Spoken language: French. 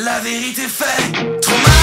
La vérité fait trop mal.